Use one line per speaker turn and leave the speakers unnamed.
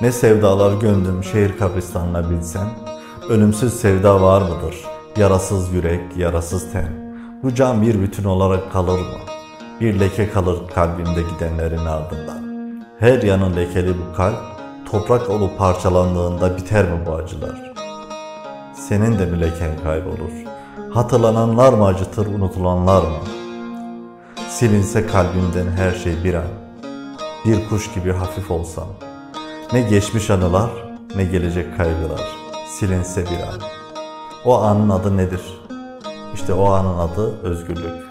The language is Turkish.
Ne sevdalar gömdüm şehir kabristanına bilsem, ölümsüz sevda var mıdır? Yarasız yürek, yarasız ten. Bu can bir bütün olarak kalır mı? Bir leke kalır kalbimde gidenlerin ardından. Her yanı lekeli bu kalp, toprak olup parçalandığında biter mi bu acılar? Senin de mi leken kaybolur? Hatırlananlar mı acıtır, unutulanlar mı? Silinse kalbimden her şey bir an. Bir kuş gibi hafif olsam. Ne geçmiş anılar, ne gelecek kaygılar. Silinse bir an. O anın adı nedir? İşte o anın adı özgürlük.